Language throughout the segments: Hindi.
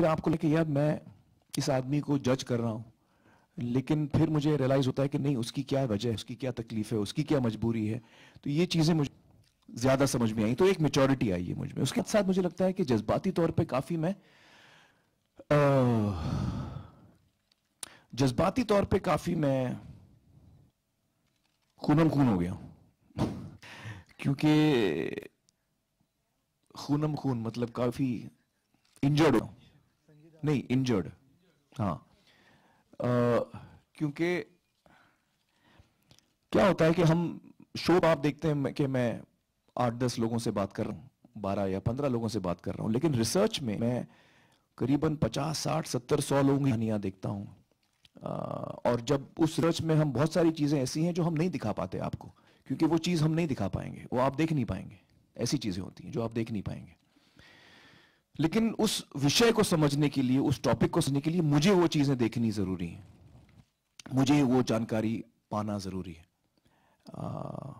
फिर आपको लेके यार मैं इस आदमी को जज कर रहा हूँ। लेकिन फिर मुझे रियलाइज़ होता है कि नहीं, उसकी क्या वजह है, उसकी क्या तकलीफ़ है, उसकी क्या मजबूरी है। तो ये चीज़ें मुझे ज़्यादा समझ में आई। तो एक मेचोरिटी आई है मुझमें। उसके साथ मुझे लगता है कि जज्बाती तौर पे काफ़ी मैं जज्बाती तौर पे काफ़ी मैं खूनम खून हो गया क्योंकि खूनम खून मतलब काफ़ी इंजर्ड हो। नहीं इंजर्ड हाँ। क्योंकि क्या होता है कि हम शो आप देखते हैं कि मैं आठ दस लोगों से बात कर रहा हूँ, बारह या पंद्रह लोगों से बात कर रहा हूँ, लेकिन रिसर्च में मैं करीबन पचास, साठ, सत्तर, सौ लोगों की कहानियाँ देखता हूँ। और जब उस रिसर्च में हम बहुत सारी चीज़ें ऐसी हैं जो हम नहीं दिखा पाते आपको, क्योंकि वो चीज़ हम नहीं दिखा पाएँगे, वो आप देख नहीं पाएँगे। ऐसी चीज़ें होती हैं जो आप देख नहीं पाएँगे। लेकिन उस विषय को समझने के लिए उस टॉपिक को समझने के लिए मुझे वो चीज़ें देखनी ज़रूरी है। मुझे वो जानकारी पाना ज़रूरी है। आ,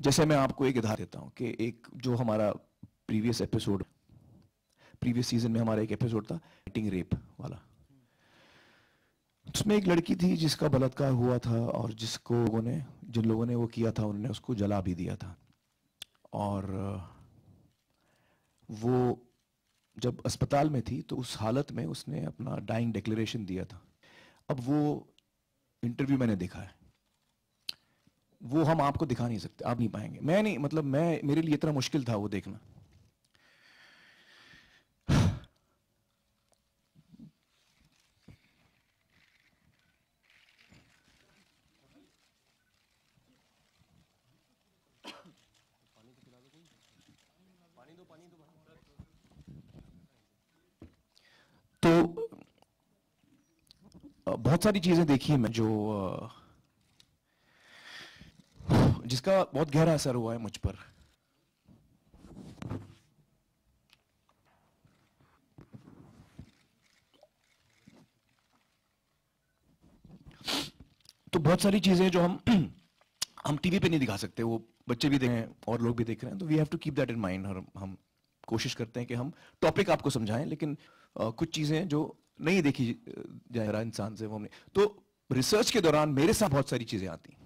जैसे मैं आपको एक उदाहरण देता हूँ कि एक जो हमारा प्रीवियस एपिसोड प्रीवियस सीज़न में हमारा एक एपिसोड था टिंग रेप वाला। उसमें एक लड़की थी जिसका बलात्कार हुआ था और जिसको लोगों ने जिन लोगों ने वो किया था उन्होंने उसको जला भी दिया था। और वो जब अस्पताल में थी तो उस हालत में उसने अपना डाइंग डिक्लेरेशन दिया था। अब वो इंटरव्यू मैंने देखा है। वो हम आपको दिखा नहीं सकते, आप नहीं पाएँगे। मैं नहीं मतलब मैं, मेरे लिए इतना मुश्किल था वो देखना। तो बहुत सारी चीज़ें देखी है मैं जो जिसका बहुत गहरा असर हुआ है मुझ पर। तो बहुत सारी चीज़ें जो हम हम टीवी पे नहीं दिखा सकते, वो बच्चे भी देख रहे हैं और लोग भी देख रहे हैं तो we have to keep that in mind और हम कोशिश करते हैं कि हम टॉपिक आपको समझाएँ लेकिन आ, कुछ चीज़ें जो नहीं देखी जा रहा इंसान से वो हमने। तो रिसर्च के दौरान मेरे साथ बहुत सारी चीज़ें आती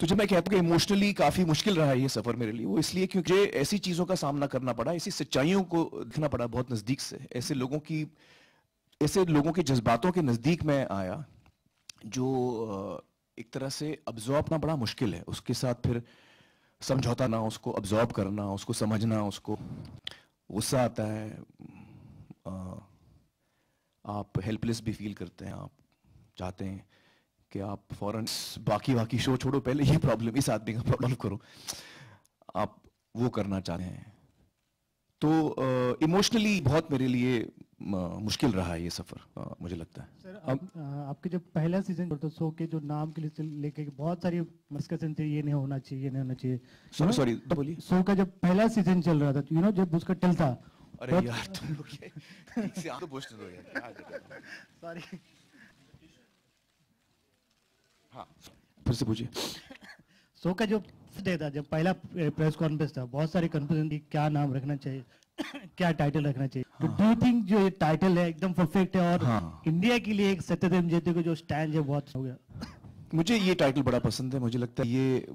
तो जब मैं कहता हूँ इमोशनली काफ़ी मुश्किल रहा है ये सफ़र मेरे लिए वो इसलिए क्योंकि ऐसी चीज़ों का सामना करना पड़ा ऐसी सच्चाइयों को देखना पड़ा बहुत नज़दीक से। ऐसे लोगों की ऐसे लोगों के जज्बातों के नज़दीक में आया जो एक तरह से अब्जॉर्ब करना बड़ा मुश्किल है। उसके साथ फिर समझौता ना उसको अब्जॉर्ब करना उसको समझना उसको गुस्सा आता है आ, आप हेल्पलेस भी फील करते हैं आप चाहते हैं कि आप फ़ौरन बाकी बाकी शो छोड़ो पहले ये प्रॉब्लम इस आदमी का प्रॉब्लम करो। आप वो करना चाहते हैं। तो इमोशनली बहुत मेरे लिए मुश्किल रहा है ये सफ़र आ, मुझे लगता है। सर आप, आपके जब पहला सीज़न तो शो के जो नाम के लिए लेके बहुत सारी डिस्कशन थी ये नहीं होना चाहिए ये नहीं होना चाहिए। सॉरी सॉरी बोलिए। शो का जब पहला सीज़न चल रहा था यू नो जब उसका टिल था अरे यार तुम लोग तो पूछने दो यार सॉरी हाँ। फिर से पूछिए। शो का जो डे था जब पहला प्रेस कॉन्फ्रेंस था। बहुत सारी कंफ्यूजन थी क्या नाम रखना चाहिए क्या टाइटल रखना चाहिए। तो डू थिंक जो ये टाइटल है एकदम परफेक्ट है और हाँ. इंडिया के लिए एक सत्यदेव जयते को जो स्टैंड है बहुत हो गया। मुझे ये टाइटल बड़ा पसंद है। मुझे लगता है ये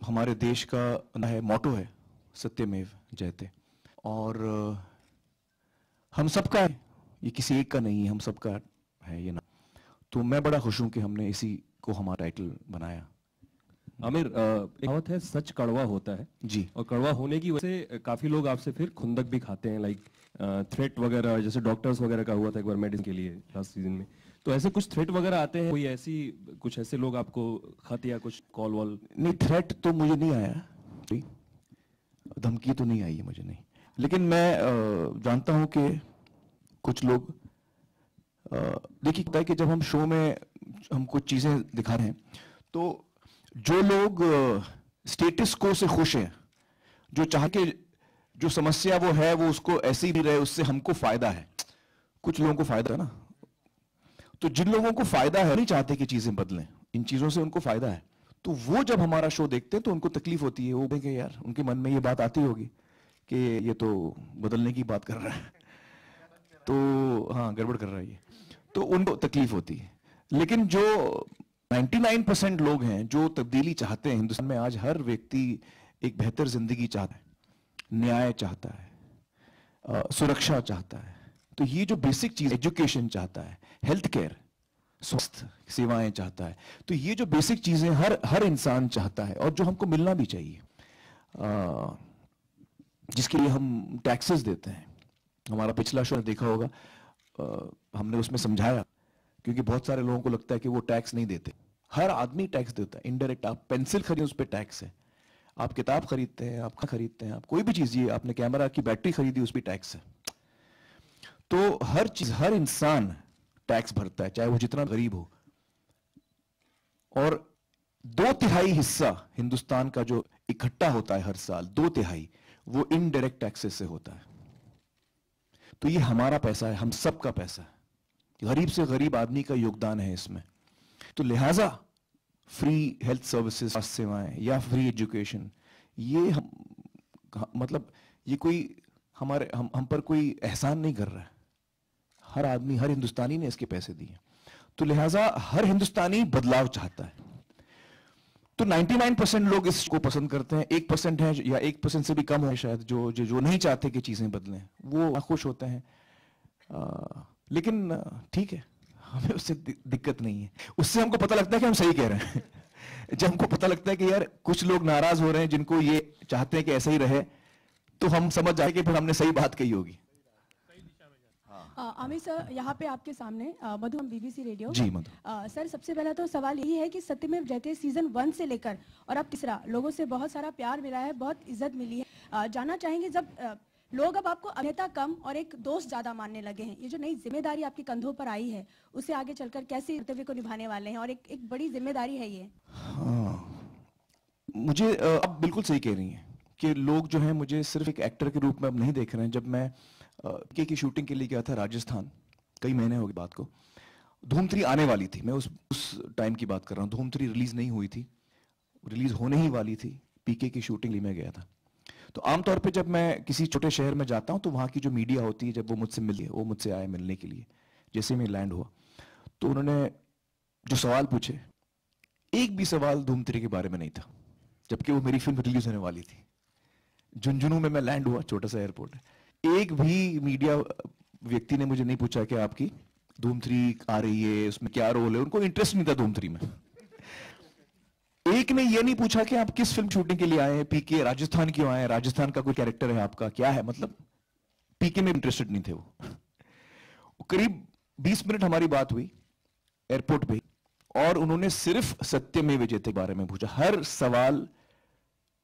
हमारे देश का है मोटो है सत्यमेव जयते। और हम सबका है ये किसी एक का नहीं है हम सबका है ये ना। तो मैं बड़ा खुश हूँ कि हमने इसी को हमारा टाइटल बनाया। आमिर कहावत है सच कड़वा होता है। जी। और कड़वा होने की वजह से काफ़ी लोग आपसे फिर खुंदक भी खाते हैं लाइक थ्रेट वगैरह जैसे डॉक्टर्स वगैरह का हुआ था एक बार मेडिसिन के लिए लास्ट सीज़न में। तो ऐसे कुछ थ्रेट वगैरह आते हैं कोई ऐसी कुछ ऐसे लोग आपको खाते या कुछ कॉल वॉल नहीं थ्रेट तो मुझे नहीं आया। धमकी तो नहीं आई है मुझे नहीं। लेकिन मैं जानता हूँ कि कुछ लोग देखिए कि जब हम शो में हम कुछ चीज़ें दिखा रहे हैं तो जो लोग स्टेटस को से खुश हैं, जो चाह के जो समस्या वो है, वो उसको ऐसे ही रहे, उससे हमको फ़ायदा है। कुछ लोगों को फ़ायदा है ना? तो जिन लोगों को फ़ायदा है, नहीं चाहते कि चीज़ें बदलें, इन चीज़ों से उनको फ़ायदा है। तो वो जब हमारा शो देखते हैं तो उनको तकलीफ़ होती है, वो देखें यार, उनके मन में ये बात आती होगी कि ये तो बदलने की बात कर रहा है। तो हाँ गड़बड़ कर रहा है ये। तो उनको तकलीफ़ होती है। लेकिन जो 99 परसेंट लोग हैं जो तब्दीली चाहते हैं। हिंदुस्तान में आज हर व्यक्ति एक बेहतर ज़िंदगी चाहता है न्याय चाहता है सुरक्षा चाहता है। तो ये जो बेसिक चीज़ एजुकेशन चाहता है हेल्थ केयर स्वास्थ्य सेवाएँ चाहता है तो ये जो बेसिक चीज़ें हर हर इंसान चाहता है और जो हमको मिलना भी चाहिए अ, जिसके लिए हम टैक्सेस देते हैं। हमारा पिछला शो देखा होगा अ, हमने उसमें समझाया। क्योंकि बहुत सारे लोगों को लगता है कि वो टैक्स नहीं देते। हर आदमी टैक्स देता है इनडायरेक्ट आप पेंसिल खरीदें, उस पर टैक्स है। आप किताब खरीदते हैं, आप खरीदते हैं, आप कोई भी चीज़, ये आपने कैमरा की बैटरी खरीदी, उस पर टैक्स है। तो हर चीज़, हर इंसान टैक्स भरता है, चाहे वो जितना गरीब हो। और दो तिहाई हिस्सा हिंदुस्तान का जो इकट्ठा होता है हर साल, दो तिहाई, वो इनडायरेक्ट टैक्सेस से होता है। तो ये हमारा पैसा है, हम सबका पैसा है। गरीब से गरीब आदमी का योगदान है इसमें। तो लिहाजा फ्री हेल्थ सर्विसेज़ स्वास्थ्य सेवाएँ या फ्री एजुकेशन ये हम मतलब ये कोई हमारे, हम हम पर कोई एहसान नहीं कर रहा है। हर आदमी, हर हिंदुस्तानी ने इसके पैसे दिए। तो लिहाजा हर हिंदुस्तानी बदलाव चाहता है। तो 99 परसेंट लोग इसको पसंद करते हैं। एक परसेंट है या एक परसेंट से भी कम है शायद, जो जो जो नहीं चाहते कि चीज़ें बदलें, वो खुश होते हैं। लेकिन ठीक है हमें उससे दिक्कत नहीं है। उससे हमको पता लगता है कि हम सही कह रहे हैं। जब हमको पता लगता है कि यार कुछ लोग नाराज़ हो रहे हैं जिनको ये चाहते हैं कि ऐसा ही रहे तो हम समझ जाए कि फिर हमने सही बात कही होगी। अ, अमित सर यहाँ पे आपके सामने मधु हम बीबीसी रेडियो जी, मधु। सर सबसे पहला तो सवाल यही है कि सत्यमेव जयते सीज़न वन से लेकर और अब तीसरा लोगों से बहुत सारा प्यार मिला है बहुत इज़्ज़त मिली है। अ, जानना चाहेंगे जब लोग अब आपको अभिनेता कम और एक दोस्त ज़्यादा मानने लगे हैं। ये जो नई ज़िम्मेदारी आपके कंधों पर आई है, उसे आगे चलकर कैसे कर्तव्य को निभाने वाले हैं? और एक एक बड़ी ज़िम्मेदारी है ये। हाँ। मुझे अब बिल्कुल सही कह रही हैं कि लोग जो है, मुझे सिर्फ़ एक एक्टर के रूप में अब नहीं देख रहे हैं। जब मैं के की शूटिंग के लिए गया था राजस्थान, कई महीने हो गए बात को धूम थ्री आने वाली थी। मैं उस उस टाइम की बात कर रहा हूँ। धूम थ्री रिलीज़ नहीं हुई थी। रिलीज़ होने ही वाली थी। पीके की शूटिंग लिए मैं गया था। तो आमतौर पे जब मैं किसी छोटे शहर में जाता हूँ तो वहाँ की जो मीडिया होती है, जब वो मुझसे मिली, वो मुझसे आए मिलने के लिए, जैसे मैं लैंड हुआ तो उन्होंने जो सवाल पूछे, एक भी सवाल धूम थ्री के बारे में नहीं था, जबकि वो मेरी फ़िल्म रिलीज़ होने वाली थी। झुंझुनू में मैं लैंड हुआ, छोटा सा एयरपोर्ट है एक भी मीडिया व्यक्ति ने मुझे नहीं पूछा कि आपकी धूम थ्री आ रही है, उसमें क्या रोल है? उनको इंटरेस्ट नहीं था धूम थ्री में। एक ने ये नहीं पूछा कि आप किस फ़िल्म शूटिंग के लिए आए हैं? पीके राजस्थान क्यों आए हैं? राजस्थान का कोई कैरेक्टर है आपका? क्या है? मतलब पीके में इंटरेस्टेड नहीं थे वो। करीब 20 मिनट हमारी बात हुई एयरपोर्ट पे और उन्होंने सिर्फ़ सत्यमेव जयते के बारे में पूछा। हर सवाल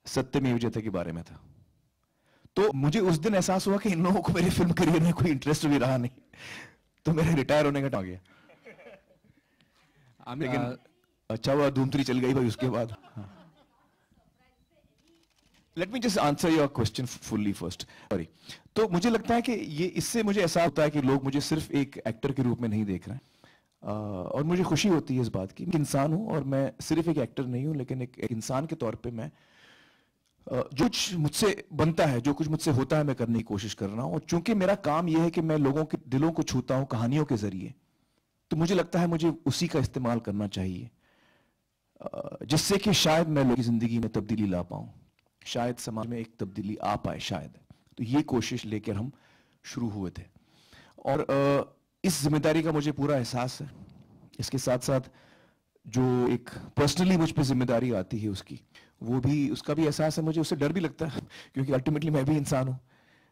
सत्यमेव जयते के बारे में था। तो मुझे उस दिन एहसास हुआ कि इन लोगों को मेरे फ़िल्म करियर में कोई इंटरेस्ट भी रहा नहीं। तो मेरे रिटायर होने का आ गया। लेकिन अच्छा हुआ धूम थ्री चल गई भाई उसके बाद। Let me just answer your question fully first sorry तो मुझे लगता है कि ये इससे मुझे ऐसा होता है कि लोग मुझे सिर्फ़ एक एक्टर के रूप में नहीं देख रहे हैं। और मुझे खुशी होती है इस बात की इंसान हूँ और मैं सिर्फ़ एक एक्टर नहीं हूँ लेकिन एक, इंसान के तौर पे मैं जो कुछ मुझसे बनता है जो कुछ मुझसे होता है मैं करने की कोशिश कर रहा हूँ। और चूँकि मेरा काम यह है कि मैं लोगों के दिलों को छूता हूँ कहानियों के ज़रिए तो मुझे लगता है मुझे उसी का इस्तेमाल करना चाहिए। जिससे कि शायद मैं लोगों की ज़िंदगी में तब्दीली ला पाऊँ। शायद समाज में एक तब्दीली आ पाए शायद। तो ये कोशिश लेकर हम शुरू हुए थे। और इस ज़िम्मेदारी का मुझे पूरा एहसास है। इसके साथ साथ जो एक पर्सनली मुझ पर ज़िम्मेदारी आती है उसकी वो भी उसका भी एहसास है। मुझे उससे डर भी लगता है क्योंकि अल्टीमेटली मैं भी इंसान हूँ।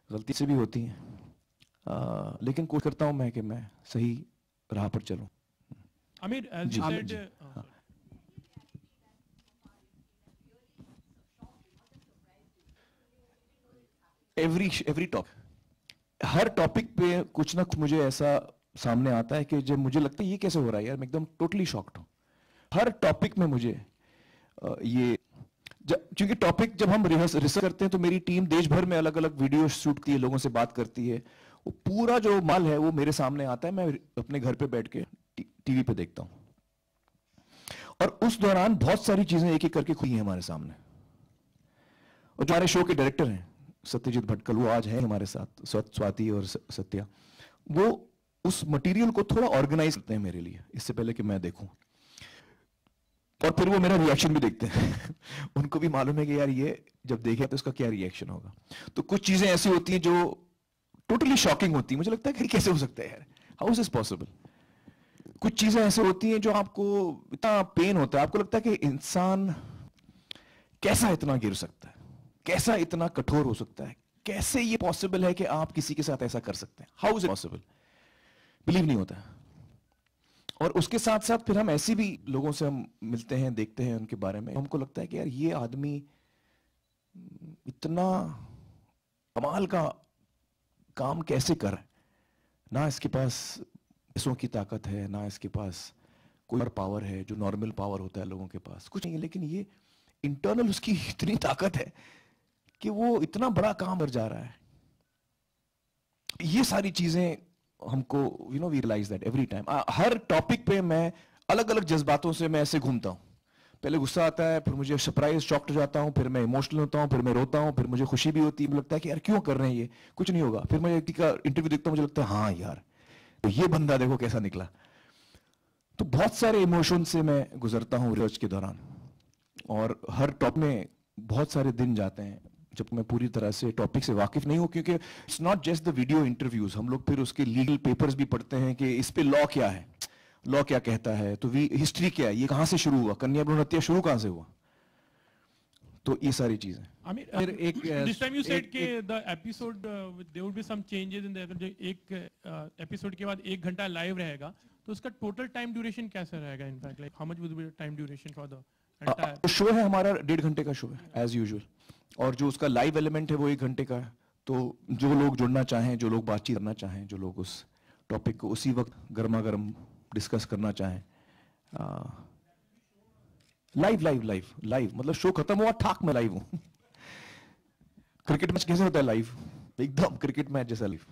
गलती से भी होती हैं। लेकिन कोशिश करता हूँ मैं कि मैं सही राह पर चलूँ। Amir, as जी, you हाँ, said, जी, uh, एवरी एवरी टॉपिक हर टॉपिक पे कुछ ना कुछ मुझे ऐसा सामने आता है कि जब मुझे लगता है ये कैसे हो रहा है यार, मैं एकदम टोटली शॉक्ड हूँ। हर टॉपिक में मुझे ये क्योंकि टॉपिक जब हम रिहर्स रिसर्च करते हैं तो मेरी टीम देश भर में अलग अलग वीडियो शूट की लोगों से बात करती है। वो पूरा जो माल है वो मेरे सामने आता है, मैं अपने घर पे बैठ के टीवी पे देखता हूँ। और उस दौरान बहुत सारी चीज़ें एक एक करके खुली हैं हमारे सामने। और जो हमारे शो के डायरेक्टर हैं सत्यजीत भटकल वो आज है हमारे साथ, स्वाति और सत्या। वो उस मटेरियल को थोड़ा ऑर्गेनाइज करते हैं मेरे लिए, इससे पहले कि मैं देखूँ। और फिर वो मेरा रिएक्शन भी देखते हैं। उनको भी मालूम है कि यार ये जब देखे तो इसका क्या रिएक्शन होगा। तो कुछ चीज़ें ऐसी होती हैं जो टोटली शॉकिंग होती है। मुझे लगता है कि कैसे हो सकता है यार? हाउ इज़ पॉसिबल कुछ चीज़ें ऐसे होती हैं जो आपको इतना पेन होता है। आपको लगता है कि इंसान कैसा इतना गिर सकता है? कैसा इतना कठोर हो सकता है? कैसे ये पॉसिबल है कि आप किसी के साथ ऐसा कर सकते हैं? हाउ इज़ पॉसिबल बिलीव नहीं होता। और उसके साथ साथ फिर हम ऐसे भी लोगों से हम मिलते हैं, देखते हैं उनके बारे में। हमको लगता है कि यार ये आदमी इतना कमाल का काम कैसे कर ना इसके पास पैसों की ताकत है, ना इसके पास कोई और पावर है जो नॉर्मल पावर होता है लोगों के पास। कुछ नहीं है, लेकिन ये इंटरनल उसकी इतनी ताकत है कि वो इतना बड़ा काम कर जा रहा है। ये सारी चीज़ें हमको you know we realise that every time her topic पे मैं अलग अलग जज्बातों से मैं ऐसे घूमता हूँ। पहले गुस्सा आता है, फिर मुझे सरप्राइज़ शॉक्ट जाता हूँ, फिर मैं इमोशनल होता हूँ, फिर मैं रोता हूँ, फिर मुझे खुशी भी होती है। मुझे लगता है कि यार, क्यों कर रहे हैं ये? कुछ नहीं होगा। फिर मैं व्यक्ति का इंटरव्यू देखता हूँ, मुझे लगता है हाँ यार तो ये बंदा देखो कैसा निकला। तो बहुत सारे इमोशन से मैं गुजरता हूँ रिसर्च के दौरान। और हर टॉप में बहुत सारे दिन जाते हैं। जब मैं पूरी तरह से टॉपिक से वाकिफ नहीं हूँ क्योंकि it's not just the video interviews हम लोग फिर उसके लीगल पेपर्स भी पढ़ते हैं कि इस पे लॉ क्या है? लॉ क्या कहता है? तो वी हिस्ट्री क्या है? ये कहाँ से शुरू हुआ? कन्या भ्रूण हत्या शुरू कहाँ से हुआ? तो ये सारी चीज़ें। Uh, फिर एक, uh, this time you said एक- कि the episode uh, there would be some changes in एक एपिसोड के बाद एक घंटा लाइव रहेगा तो उसका टोटल टाइम ड्यूरेशन कैसा रहेगा in fact like how much would be time duration for the entire show है हमारा डेढ़ घंटे का शो है एज यूजुअल और जो उसका लाइव एलिमेंट है वो एक घंटे का है। तो जो लोग जुड़ना चाहें जो लोग बातचीत करना चाहें जो लोग उस टॉपिक को उसी वक्त गर्मा गर्म डिस्कस करना चाहें लाइव लाइव लाइव लाइव मतलब शो खत्म हुआ ठाक मैं लाइव हूँ। क्रिकेट मैच कैसे होता है लाइव एकदम क्रिकेट मैच जैसा live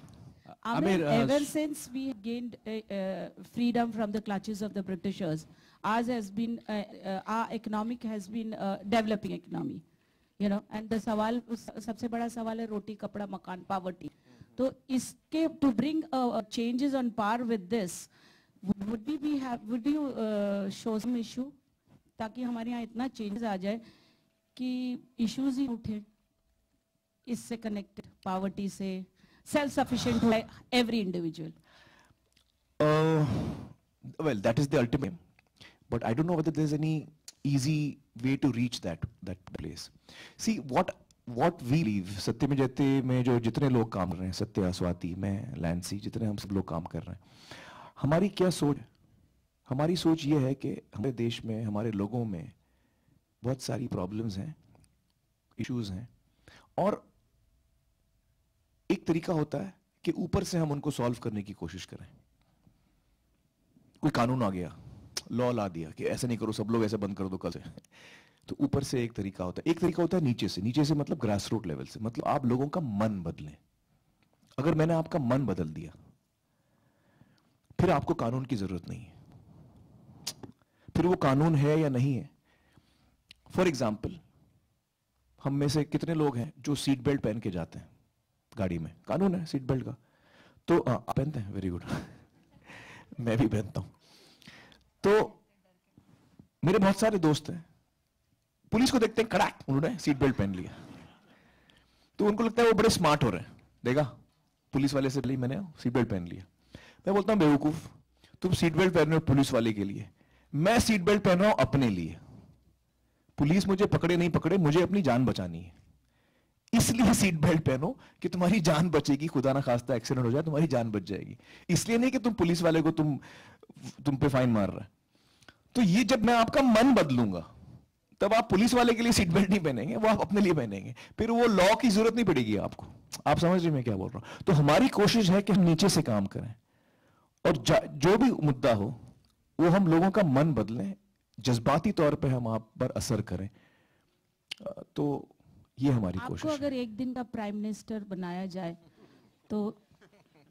Amir, Amir, uh, ever since we gained uh, uh, freedom from the clutches of the Britishers, ours has been, uh, uh, our economic has been uh, developing economy, you know, and the सवाल सबसे बड़ा सवाल है रोटी कपड़ा मकान poverty. तो इसके uh, changes on par with this, would we be have, would you uh, show some issue ताकि हमारे यहाँ इतना changes आ जाए कि issues ही उठे इससे कनेक्टेड पावर्टी से सेल्फ सफिशिएंट हो every individual Uh, well, that is the ultimate. But I don't know whether there's any easy way to reach that that place. See, what what we believe. सत्य में जयते में जो जितने लोग काम कर रहे हैं सत्या स्वाति मैं लैंसी जितने हम सब लोग काम कर रहे हैं, हमारी क्या सोच? हमारी सोच ये है कि हमारे देश में, हमारे लोगों में बहुत सारी प्रॉब्लम्स हैं इश्यूज़ हैं, और एक तरीका होता है कि ऊपर से हम उनको सॉल्व करने की कोशिश करें कोई कानून आ गया लॉ ला दिया कि ऐसा नहीं करो सब लोग ऐसे बंद कर दो कल से। तो ऊपर से एक तरीका होता है। एक तरीका होता है नीचे से। नीचे से मतलब ग्रास रूट लेवल से। मतलब आप लोगों का मन बदलें। अगर मैंने आपका मन बदल दिया फिर आपको कानून की ज़रूरत नहीं है। फिर वो कानून है या नहीं है? फॉर एग्ज़ाम्पल हम में से कितने लोग हैं जो सीट बेल्ट पहन के जाते हैं गाड़ी में? कानून है सीट बेल्ट का। तो हाँ, आप पहनते हैं? वेरी गुड मैं भी पहनता हूँ। तो मेरे बहुत सारे दोस्त हैं। पुलिस को देखते हैं, कड़ाक, उन्होंने सीट बेल्ट पहन लिया। तो उनको लगता है वो बड़े स्मार्ट हो रहे हैं। देखा, पुलिस वाले से पहले मैंने सीट बेल्ट पहन लिया। मैं बोलता हूँ, बेवकूफ़, तुम सीट बेल्ट पहन रहे हो पुलिस वाले के लिए। मैं सीट बेल्ट पहन रहा हूँ अपने लिए। पुलिस मुझे पकड़े नहीं पकड़े, मुझे अपनी जान बचानी है। इसलिए सीट बेल्ट पहनो कि तुम्हारी जान बचेगी, खुदा ना खास्ता एक्सीडेंट हो जाए, तुम्हारी जान बच जाएगी। इसलिए नहीं कि तुम पुलिस वाले को तुम तुम पे फाइन मार रहा तो ये जब मैं आपका मन बदलूँगा तब आप पुलिस वाले के लिए सीट बेल्ट नहीं पहनेंगे वो आप अपने लिए पहनेंगे। फिर वो लॉ की ज़रूरत नहीं पड़ेगी आपको। आप समझ रहे मैं क्या बोल रहा हूँ? तो हमारी कोशिश है कि हम नीचे से काम करें। और जो भी मुद्दा हो वो हम लोगों का मन बदलें जज्बाती तौर पे हम आप पर असर करें। तो ये हमारी आपको कोशिश है। अगर एक दिन का प्राइम मिनिस्टर बनाया जाए तो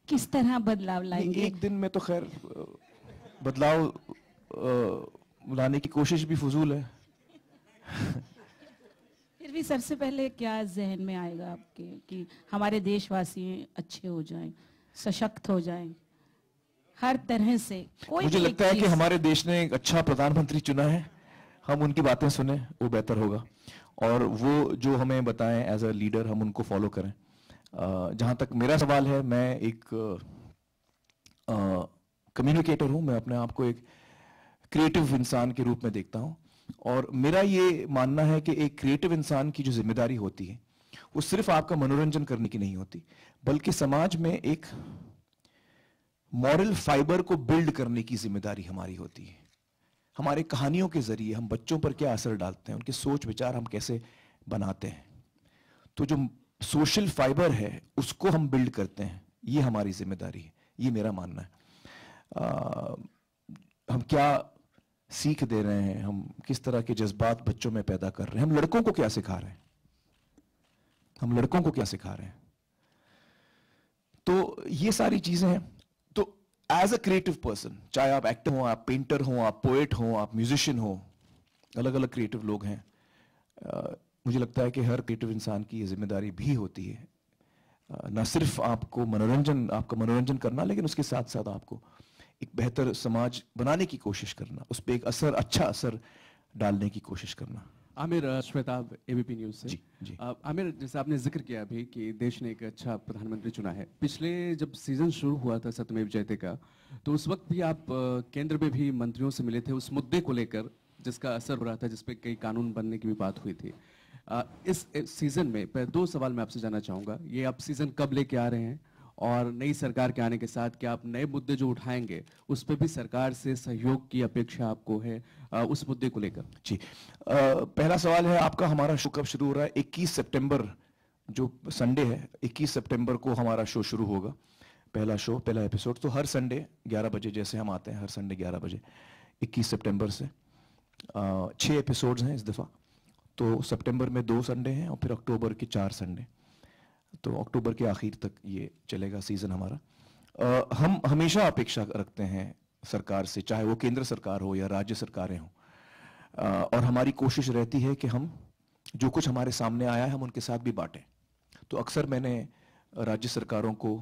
किस तरह बदलाव लाएँगे? एक दिन में तो खैर बदलाव लाने की कोशिश भी फजूल है। फिर भी सबसे पहले क्या जहन में आएगा आपके कि हमारे देशवासी अच्छे हो जाएँ सशक्त हो जाएँ? हर तरह से कोई मुझे लगता है कि हमारे देश ने एक अच्छा प्रधानमंत्री चुना है। हम उनकी बातें सुने वो बेहतर होगा। और वो जो हमें बताएँ एज अ लीडर हम उनको फॉलो करें। जहाँ तक मेरा सवाल है मैं एक कम्युनिकेटर हूँ। मैं अपने आप को एक क्रिएटिव इंसान के रूप में देखता हूँ। और मेरा ये मानना है कि एक क्रिएटिव इंसान की जो ज़िम्मेदारी होती है वो सिर्फ़ आपका मनोरंजन करने की नहीं होती बल्कि समाज में एक मॉरल फाइबर को बिल्ड करने की ज़िम्मेदारी हमारी होती है। हमारे कहानियों के ज़रिए हम बच्चों पर क्या असर डालते हैं उनके सोच विचार हम कैसे बनाते हैं। तो जो सोशल फाइबर है उसको हम बिल्ड करते हैं ये हमारी ज़िम्मेदारी है ये मेरा मानना है। आ, हम क्या सीख दे रहे हैं हम किस तरह के जज्बात बच्चों में पैदा कर रहे हैं। हम लड़कों को क्या सिखा रहे हैं? हम लड़कों को क्या सिखा रहे हैं? तो ये सारी चीज़ें हैं। तो एज अ क्रिएटिव पर्सन चाहे आप एक्टर हो आप पेंटर हो आप पोएट हो आप म्यूजिशियन हो अलग अलग क्रिएटिव लोग हैं। अ, मुझे लगता है कि हर क्रिएटिव इंसान की ज़िम्मेदारी भी होती है। न सिर्फ़ आपको मनोरंजन आपका मनोरंजन करना लेकिन उसके साथ साथ आपको एक बेहतर समाज बनाने की कोशिश करना उस पर एक असर अच्छा असर डालने की कोशिश करना। आमिर श्वेताब एबीपी न्यूज़ से। जी, जी। आमिर जैसे आपने ज़िक्र किया अभी कि देश ने एक अच्छा प्रधानमंत्री चुना है। पिछले जब सीज़न शुरू हुआ था सत्यमेव जयते का तो उस वक्त भी आप केंद्र में भी मंत्रियों से मिले थे उस मुद्दे को लेकर जिसका असर हो रहा था जिसपे कई कानून बनने की भी बात हुई थी। इस इस सीज़न में दो सवाल मैं आपसे जानना चाहूँगा। ये आप सीज़न कब लेके आ रहे हैं? और नई सरकार के आने के साथ क्या आप नए मुद्दे जो उठाएँगे उस पर भी सरकार से सहयोग की अपेक्षा आपको है अ, उस मुद्दे को लेकर? जी। अ, पहला सवाल है आपका हमारा शो कब शुरू हो रहा है? 21 सितंबर जो संडे है 21 सितंबर को हमारा शो शुरू होगा। पहला शो पहला एपिसोड तो हर संडे 11 बजे जैसे हम आते हैं हर संडे 11 बजे 21 सितंबर से। छह एपिसोड्स हैं इस दफ़ा तो सितंबर में दो संडे हैं और फिर अक्टूबर के चार संडे। तो अक्टूबर के आखिर तक ये चलेगा सीज़न हमारा। अ, हम हमेशा अपेक्षा रखते हैं सरकार से चाहे वो केंद्र सरकार हो या राज्य सरकारें हों। और हमारी कोशिश रहती है कि हम जो कुछ हमारे सामने आया है हम उनके साथ भी बांटें। तो अक्सर मैंने राज्य सरकारों को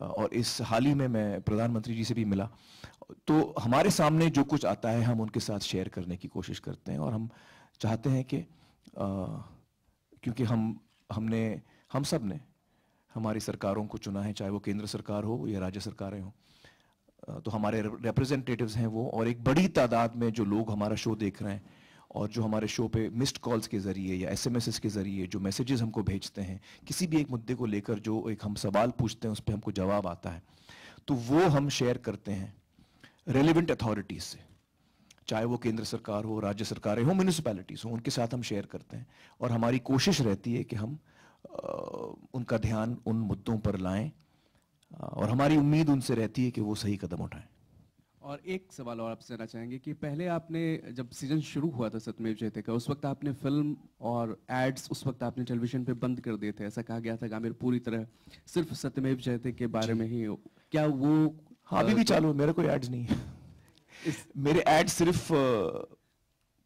और इस हाल ही में मैं प्रधानमंत्री जी से भी मिला तो हमारे सामने जो कुछ आता है हम उनके साथ शेयर करने की कोशिश करते हैं। और हम चाहते हैं कि क्योंकि हम हमने हम सबने हमारी सरकारों को चुना है, चाहे वो केंद्र सरकार हो या राज्य सरकारें हों। तो हमारे रिप्रेजेंटेटिव्स हैं वो और एक बड़ी तादाद में जो लोग हमारा शो देख रहे हैं और जो हमारे शो पे मिस्ड कॉल्स के ज़रिए या एसएमएस के ज़रिए जो मैसेजेस हमको भेजते हैं, किसी भी एक मुद्दे को लेकर जो एक हम सवाल पूछते हैं, उस पर हमको जवाब आता है। तो वो हम शेयर करते हैं रेलिवेंट अथॉरिटीज से, चाहे वो केंद्र सरकार हो, राज्य सरकारें हो म्यूनिसपैलिटीज हो, उनके साथ हम शेयर करते हैं और हमारी कोशिश रहती है कि हम उनका ध्यान उन मुद्दों पर लाएँ और हमारी उम्मीद उनसे रहती है कि वो सही कदम उठाएँ। और एक सवाल और आपसे जानना चाहेंगे कि पहले आपने जब सीज़न शुरू हुआ था सत्यमेव जयते का उस वक्त आपने फ़िल्म और एड्स उस वक्त आपने टेलीविज़न पे बंद कर दिए थे ऐसा कहा गया था कि आमिर पूरी तरह सिर्फ़ सत्यमेव जयते के बारे में ही हो। क्या वो हाँ अभी भी चालू है मेरा कोई एड्स नहीं है। मेरे एड सिर्फ़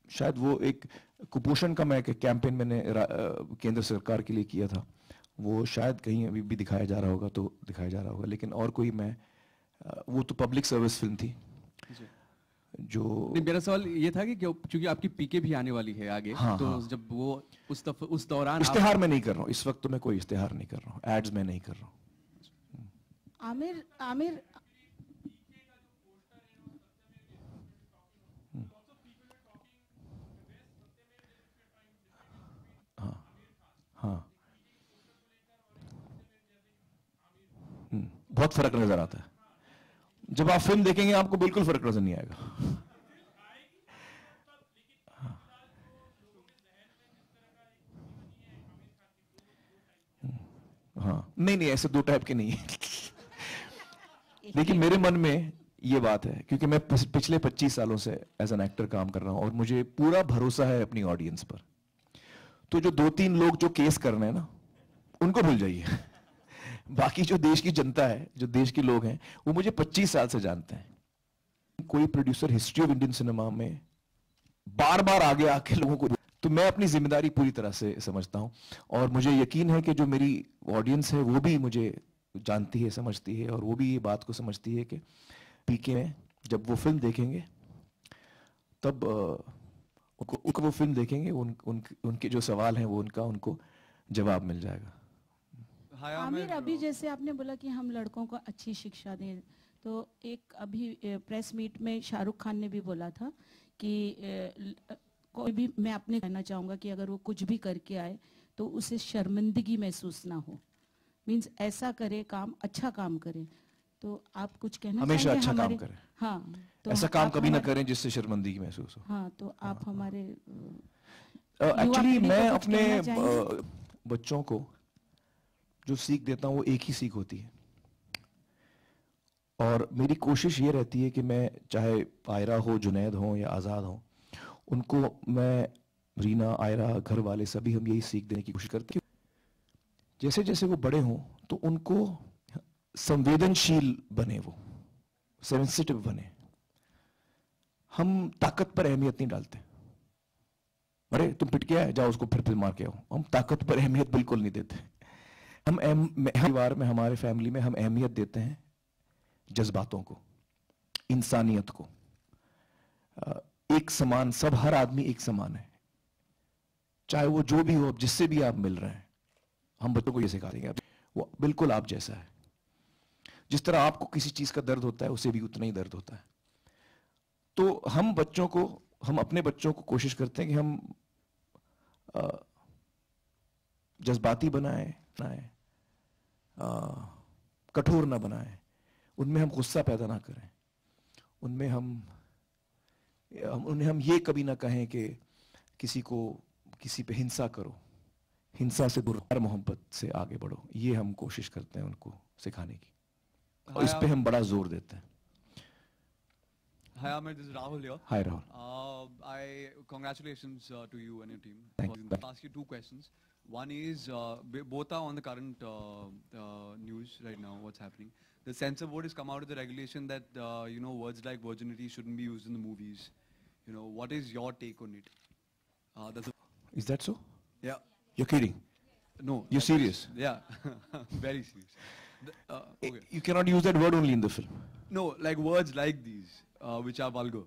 शायद वो एक कुपोषण का मैं कैंपेन मैंने केंद्र सरकार के लिए किया था। वो शायद कहीं अभी भी दिखाया जा रहा होगा तो दिखाया जा रहा होगा लेकिन और कोई मैं वो तो पब्लिक सर्विस फ़िल्म थी। जो। मेरा सवाल ये था कि क्योंकि आपकी पीके भी आने वाली है आगे हाँ, तो हाँ। जब वो उस दफ, उस दौरान इश्तेहार आप- में नहीं कर रहा हूँ इस वक्त तो मैं कोई इश्तेहार नहीं कर रहा हूँ एड्स में नहीं कर रहा हूँ। आमिर आमिर हाँ। हम्म, बहुत फ़र्क नज़र आता है। जब आप फ़िल्म देखेंगे आपको बिल्कुल फ़र्क नज़र नहीं आएगा। हाँ। नहीं नहीं ऐसे दो टाइप के नहीं। है लेकिन मेरे मन में ये बात है क्योंकि मैं पिछले 25 सालों से एज एन एक्टर काम कर रहा हूँ और मुझे पूरा भरोसा है अपनी ऑडियंस पर। तो जो दो तीन लोग जो केस कर रहे हैं ना, उनको भूल जाइए। बाकी जो देश की जनता है, जो देश के लोग हैं, वो मुझे 25 साल से जानते हैं। कोई producer history of Indian cinema में बार बार आगे आके लोगों को तो मैं अपनी ज़िम्मेदारी पूरी तरह से समझता हूँ। और मुझे यकीन है कि जो मेरी ऑडियंस है, वो भी मुझे जानती है, समझती है, और वो भी ये बात को समझती है कि पीके में जब वो फ़िल्म देखेंगे, तब उनको उनको वो फ़िल्म देखेंगे उन, उन, उनके जो सवाल हैं वो उनका उनको जवाब मिल जाएगा। आमिर अभी जैसे आपने बोला कि हम लड़कों को अच्छी शिक्षा दें तो एक अभी प्रेस मीट में शाहरुख खान ने भी बोला था कि कोई भी मैं अपने कहना चाहूँगा कि अगर वो कुछ भी करके आए तो उसे शर्मिंदगी महसूस ना हो। मीन्स ऐसा करे काम अच्छा काम करे। तो आप कुछ कहना हमेशा अच्छा काम करें। हाँ तो ऐसा काम कभी ना करें जिससे शर्मिंदगी महसूस हो। हाँ तो आप हमारे एक्चुअली मैं अपने बच्चों को जो सीख देता हूँ वो एक ही सीख होती है। और मेरी कोशिश ये रहती है कि मैं चाहे आयरा हो जुनैद हो या आज़ाद हो उनको मैं रीना आयरा घर वाले सभी हम यही सीख देने की कोशिश करते हैं। जैसे जैसे वो बड़े हों तो उनको संवेदनशील बने वो सेंसिटिव बने। हम ताकत पर अहमियत नहीं डालते। अरे, तुम पिट के आए, जाओ उसको फिर फिर मार के आओ। हम ताकत पर अहमियत बिल्कुल नहीं देते। हम परिवार में, हमारे फैमिली में हम अहमियत देते हैं जज्बातों को, इंसानियत को। एक समान, सब, हर आदमी एक समान है। चाहे वो जो भी हो जिससे भी आप मिल रहे हैं, हम बच्चों को ये सिखा देंगे। वो बिल्कुल आप जैसा है। जिस तरह आपको किसी चीज़ का दर्द होता है उसे भी उतना ही दर्द होता है। तो हम बच्चों को, हम अपने बच्चों को कोशिश करते हैं कि हम जज्बाती बनाए बनाए कठोर ना बनाए। उनमें हम गुस्सा पैदा ना करें। उनमें हम उन्हें हम ये कभी ना कहें कि किसी को, किसी पे हिंसा करो। हिंसा से प्यार मोहब्बत से आगे बढ़ो। ये हम कोशिश करते हैं उनको सिखाने की। और इस पे हम बड़ा जोर देते हैं Hi Amir, this is Rahul here. Hi Rahul Uh, I congratulations uh, to you and your team. Thank For- you. I'll ask you two questions. One is uh, b- both are on the current uh, uh, news right now. What's happening? The censor board has come out with a regulation that uh, you know words like virginity shouldn't be used in the movies. You know, what is your take on it? Uh, that's a, Is that so? yeah. You're kidding? No. You're that is- serious? Yeah. Very serious. Uh, eh, okay. You cannot use that word only in the film. No, like words like these, uh, which are vulgar.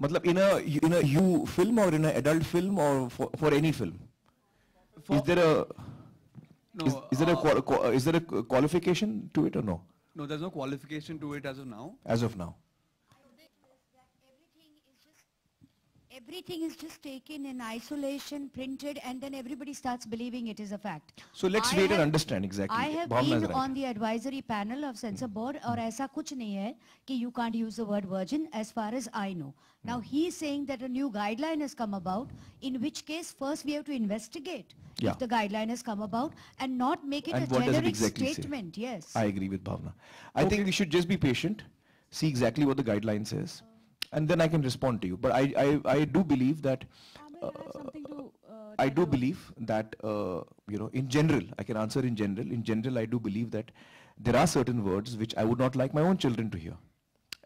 Matlab, in a in a you film or in an adult film or for, for any film? For is there a no, is, is there uh, a is there a qualification to it or no? No, there's no qualification to it as of now. As of now. Everything is just taken in isolation, printed, and then everybody starts believing it is a fact. so let's I wait and have- understand exactly I have Bhavna is been right. on the advisory panel of censor board और ऐसा कुछ नहीं है कि you can't use the word virgin as far as I know. Now he is saying that a new guideline has come about, in which case first we have to investigate Yeah. if the guideline has come about and not make it And a what does it generic exactly say? statement. Yes. I agree with Bhavna. I think we should just be patient, see exactly what the guideline says, and then I can respond to you. But I, I, I do believe that, to uh, I do believe that, uh, you know, in general, I can answer in general. In general, I do believe that there are certain words which I would not like my own children to hear.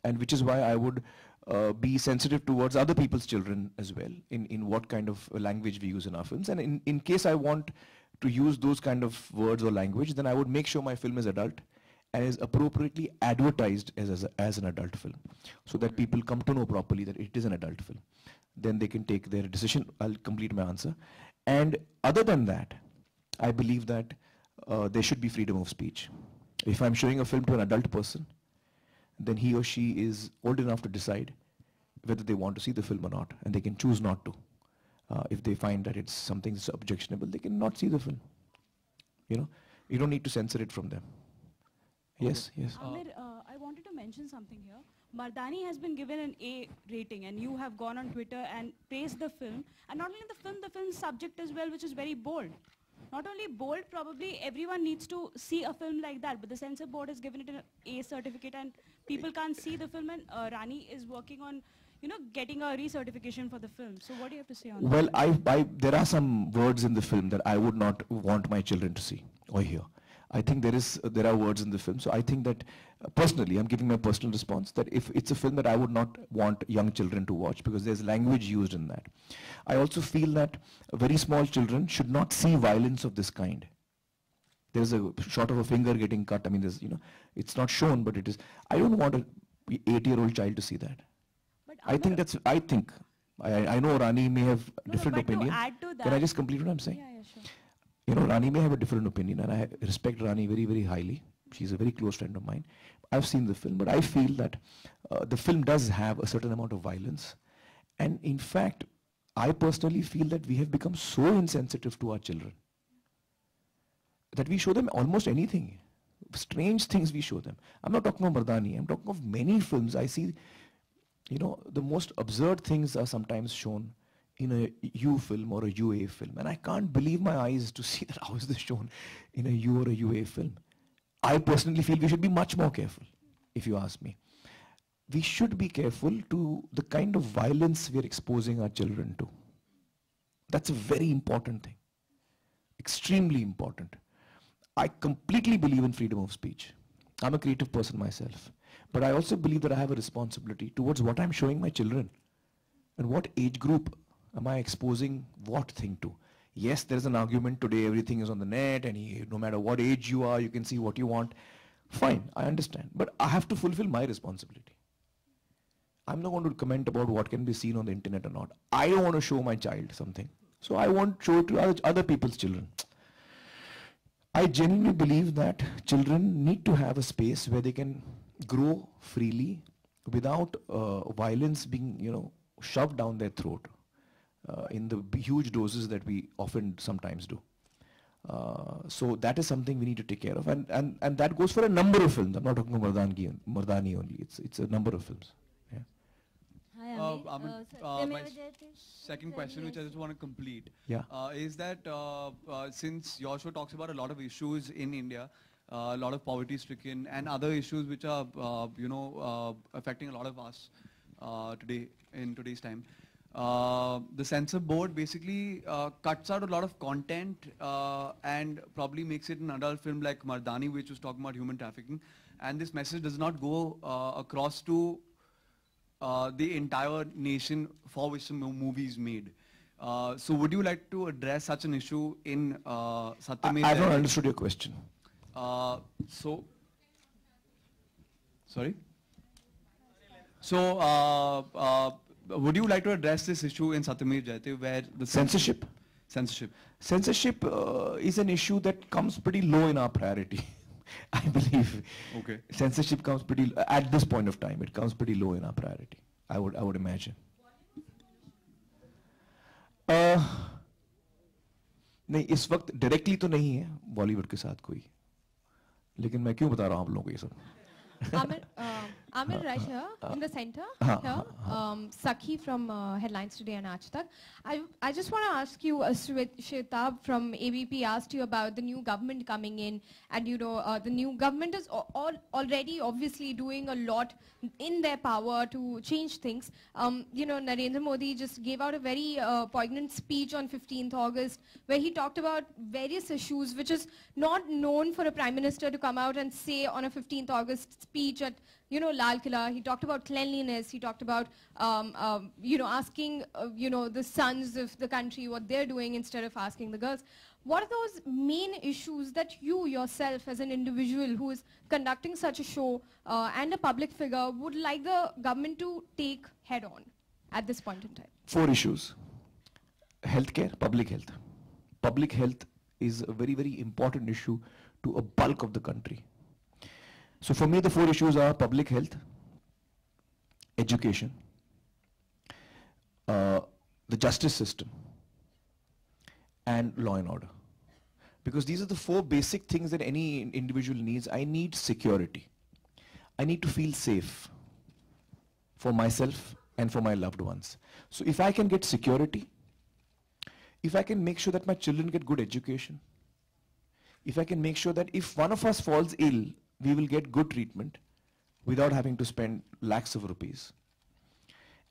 And which is why I would uh, be sensitive towards other people's children as well in, in what kind of uh, language we use in our films. And in, in case I want to use those kind of words or language, then I would make sure my film is adult and is appropriately advertised as, as, a, as an adult film so that people come to know properly that it is an adult film. Then they can take their decision. I'll complete my answer. And other than that, I believe that uh, there should be freedom of speech. If I'm showing a film to an adult person, then he or she is old enough to decide whether they want to see the film or not, and they can choose not to. Uh, if they find that it's something that's objectionable, they can not see the film. You know, you don't need to censor it from them. Yes, yes. Amir, uh, I wanted to mention something here. Mardani has been given an A rating and you have gone on Twitter and praised the film. And not only the film, the film's subject as well, which is very bold. Not only bold, probably everyone needs to see a film like that, but the censor board has given it an A certificate and people can't see the film and uh, Rani is working on, you know, getting a recertification for the film. So what do you have to say on that? Well, I, I, there are some words in the film that I would not want my children to see or hear. I think there is, there are words in the film. So I think that uh, personally, I'm giving my personal response that if it's a film that I would not want young children to watch because there's language used in that. I also feel that very small children should not see violence of this kind. There's a shot of a finger getting cut. I mean, there's, you know, it's not shown, but it is. I don't want a eight-year-old child to see that. But I think that's, I think, I, I know Rani may have No, different to opinion. Can I just complete what I'm saying? Yeah, yeah, sure. You know, Rani may have a different opinion, and I respect Rani very, very highly. She's a very close friend of mine. I've seen the film, but I feel that uh, the film does have a certain amount of violence. And in fact, I personally feel that we have become so insensitive to our children that we show them almost anything. Strange things we show them. I'm not talking of Mardani, I'm talking of many films. I see, you know, the most absurd things are sometimes shown in a U film or a UA film. And I can't believe my eyes to see that how is this shown in a U or a UA film. I personally feel we should be much more careful, if you ask me. We should be careful to the kind of violence we're exposing our children to. That's a very important thing. Extremely important. I completely believe in freedom of speech. I'm a creative person myself. But I also believe that I have a responsibility towards what I'm showing my children. And what age group am I exposing what thing to? Yes, there's an argument today, everything is on the net, and he, no matter what age you are, you can see what you want. Fine, I understand. But I have to fulfill my responsibility. I'm not going to comment about what can be seen on the internet or not. I don't want to show my child something. So I want to show it to other, other people's children. I genuinely believe that children need to have a space where they can grow freely without uh, violence being, you know, shoved down their throat uh, in the huge doses that we often sometimes do. Uh, so that is something we need to take care of, and, and, and that goes for a number of films. I'm not talking about Mardani, Mardani only. It's it's a number of films. Yeah. Hi, Uh, Amit. Amin, Uh, uh, my Satyameva s- Jayate second question, which I just want to complete, Yeah. uh, is that uh, uh, since your show talks about a lot of issues in India, uh, a lot of poverty-stricken and other issues which are, uh, you know, uh, affecting a lot of us uh, today in today's time. Uh, the censor board basically uh, cuts out a lot of content uh, and probably makes it an adult film like Mardani, which was talking about human trafficking. And this message does not go uh, across to uh, the entire nation for which the movie is made. Uh, so would you like to address such an issue in uh, I, I've not understood your question. Uh, so, sorry? So, uh, uh, would you like to address this issue in Satyamev Jayate where the Censorship. Censorship. Censorship uh, is an issue that comes pretty low in our priority. I believe. Okay. Censorship comes pretty at this point of time. It comes pretty low in our priority. I would I would imagine. Uh, नहीं इस वक्त डायरेक्टली तो नहीं है बॉलीवुड के साथ कोई लेकिन मैं क्यों बता रहा हूँ आप लोगों को ये सब Amir, uh, right here in the center here. Um, Sakhi from uh, Headlines Today and Aaj Tak. I I just want to ask you, uh, Shwet- Shwetab from ABP asked you about the new government coming in, and you know uh, the new government is al- al- already obviously doing a lot in their power to change things. Um, you know, Narendra Modi just gave out a very uh, poignant speech on 15th August where he talked about various issues which is not known for a prime minister to come out and say on a 15th August speech at you know Lal Killa. He talked about cleanliness. He talked about um, um, you know asking uh, you know the sons of the country what they're doing instead of asking the girls. What are those main issues that you yourself, as an individual who is conducting such a show uh, and a public figure, would like the government to take head on at this point in time? four issues healthcare public health public health is a very very important issue to a bulk of the country so for me the four issues are public health education uh, the justice system and law and order. Because these are the four basic things that any individual needs. I need security. I need to feel safe for myself and for my loved ones. So if I can get security, if I can make sure that my children get good education, if I can make sure that if one of us falls ill, we will get good treatment without having to spend lakhs of rupees.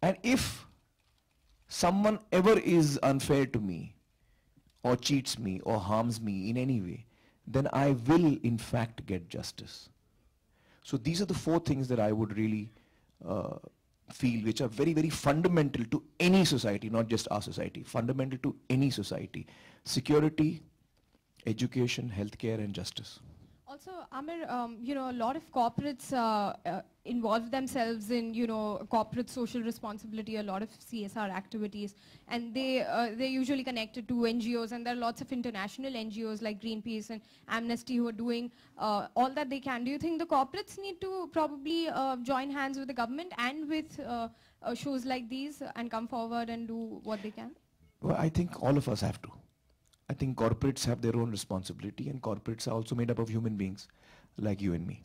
And if someone ever is unfair to me, or cheats me, or harms me in any way, then I will in fact get justice. So these are the four things that I would really uh, feel which are very, very fundamental to any society, not just our society, fundamental to any society. Security, education, healthcare, and justice. Also, Amir, um, you know, a lot of corporates uh, uh, involve themselves in, you know, corporate social responsibility, a lot of CSR activities, and they, uh, they're usually connected to NGOs, and there are lots of international NGOs like Greenpeace and Amnesty who are doing uh, all that they can. Do you think the corporates need to probably uh, join hands with the government and with uh, shows like these and come forward and do what they can? Well, I think all of us have to. I think corporates have their own responsibility and corporates are also made up of human beings like you and me.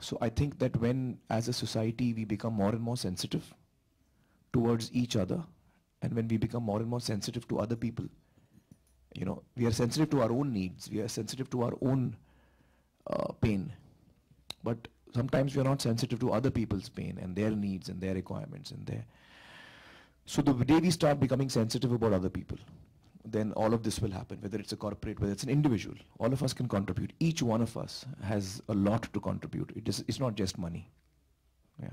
So I think that when as a society we become more and more sensitive towards each other and when we become more and more sensitive to other people, you know, we are sensitive to our own needs, we are sensitive to our own uh, pain. But sometimes we are not sensitive to other people's pain and their needs and their requirements and their... So the day we start becoming sensitive about other people, then all of this will happen, whether it's a corporate, whether it's an individual. All of us can contribute. Each one of us has a lot to contribute. It is, it's not just money. Yeah.